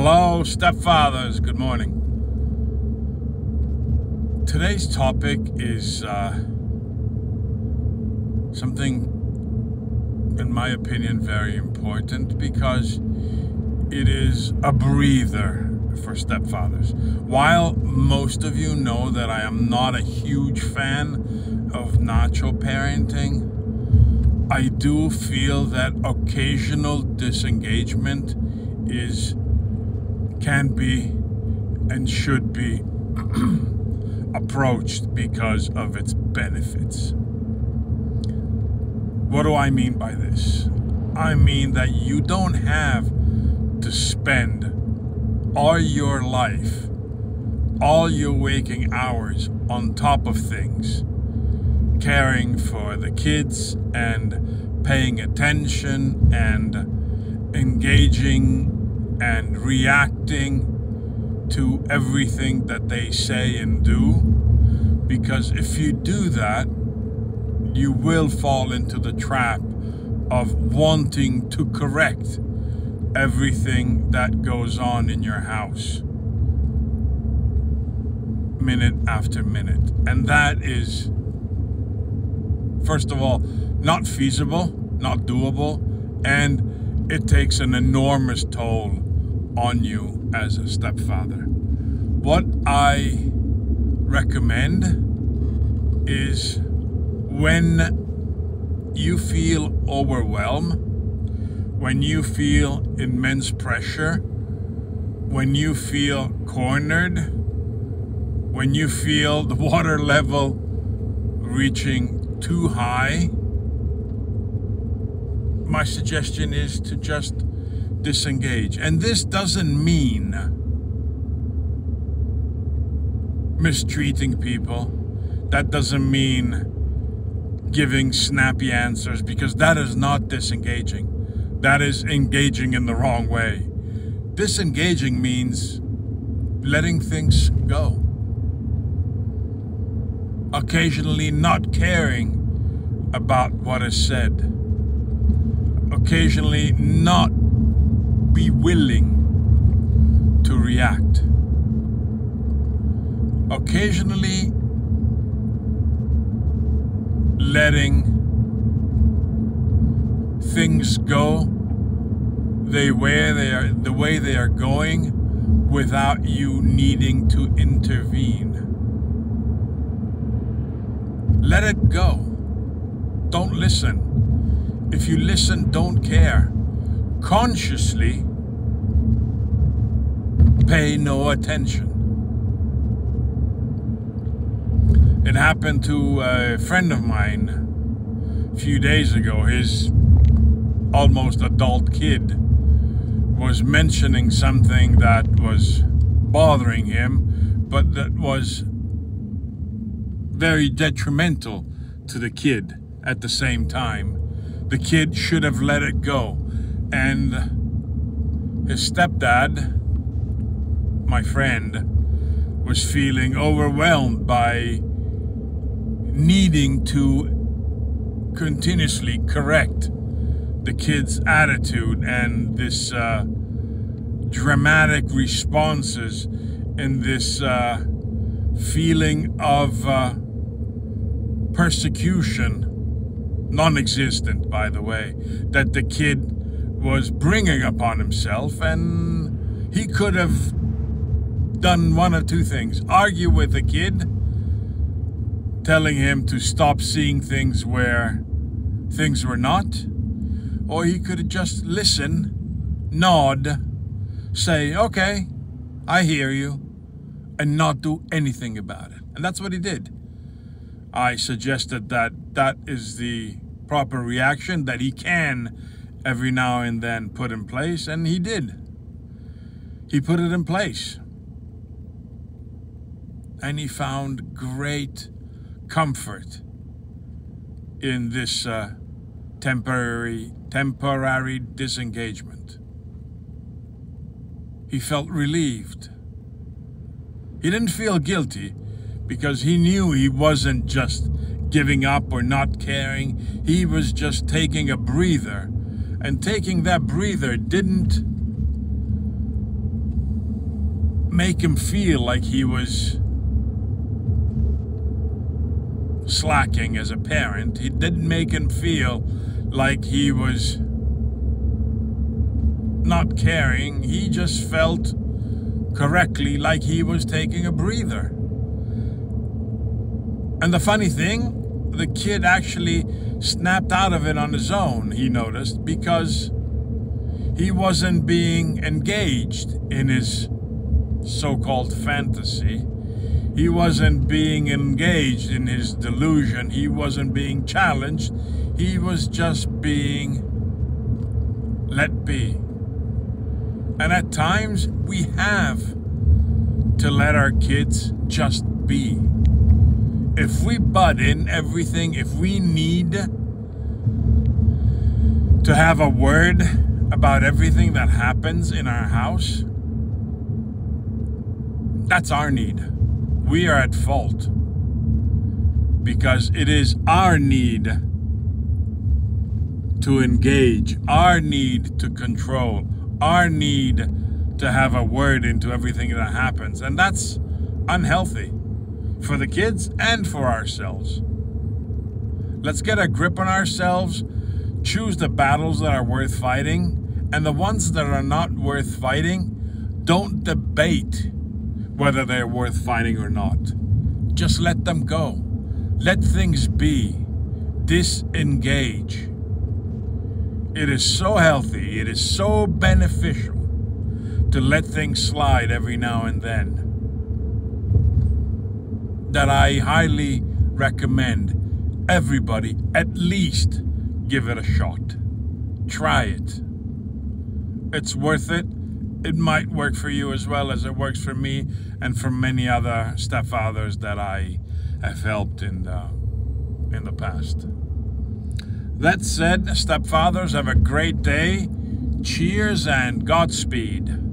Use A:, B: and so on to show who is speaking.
A: Hello, stepfathers. Good morning. Today's topic is uh, something, in my opinion, very important because it is a breather for stepfathers. While most of you know that I am not a huge fan of nacho parenting, I do feel that occasional disengagement is can be and should be approached because of its benefits. What do I mean by this? I mean that you don't have to spend all your life, all your waking hours on top of things, caring for the kids and paying attention and engaging and reacting to everything that they say and do. Because if you do that, you will fall into the trap of wanting to correct everything that goes on in your house minute after minute. And that is, first of all, not feasible, not doable, and it takes an enormous toll on you as a stepfather. What I recommend is when you feel overwhelmed, when you feel immense pressure, when you feel cornered, when you feel the water level reaching too high, my suggestion is to just disengage. And this doesn't mean mistreating people. That doesn't mean giving snappy answers because that is not disengaging. That is engaging in the wrong way. Disengaging means letting things go. Occasionally not caring about what is said. Occasionally not be willing to react. Occasionally, letting things go the way they are the way they are going without you needing to intervene. Let it go. Don't listen. If you listen, don't care consciously pay no attention. It happened to a friend of mine a few days ago. His almost adult kid was mentioning something that was bothering him, but that was very detrimental to the kid at the same time. The kid should have let it go and his stepdad, my friend, was feeling overwhelmed by needing to continuously correct the kid's attitude and this uh, dramatic responses and this uh, feeling of uh, persecution non-existent by the way that the kid was bringing upon himself, and he could have done one of two things argue with the kid, telling him to stop seeing things where things were not, or he could just listen, nod, say, Okay, I hear you, and not do anything about it. And that's what he did. I suggested that that is the proper reaction, that he can every now and then put in place, and he did. He put it in place. And he found great comfort in this uh, temporary temporary disengagement. He felt relieved. He didn't feel guilty because he knew he wasn't just giving up or not caring. He was just taking a breather and taking that breather didn't make him feel like he was slacking as a parent. He didn't make him feel like he was not caring. He just felt correctly like he was taking a breather. And the funny thing, the kid actually snapped out of it on his own, he noticed, because he wasn't being engaged in his so called fantasy. He wasn't being engaged in his delusion. He wasn't being challenged. He was just being let be. And at times we have to let our kids just be. If we butt in everything, if we need to have a word about everything that happens in our house, that's our need. We are at fault because it is our need to engage, our need to control, our need to have a word into everything that happens. And that's unhealthy for the kids and for ourselves. Let's get a grip on ourselves, choose the battles that are worth fighting, and the ones that are not worth fighting, don't debate whether they're worth fighting or not. Just let them go. Let things be. Disengage. It is so healthy, it is so beneficial to let things slide every now and then that I highly recommend everybody at least give it a shot. Try it. It's worth it. It might work for you as well as it works for me and for many other stepfathers that I have helped in the in the past. That said, stepfathers, have a great day. Cheers and Godspeed.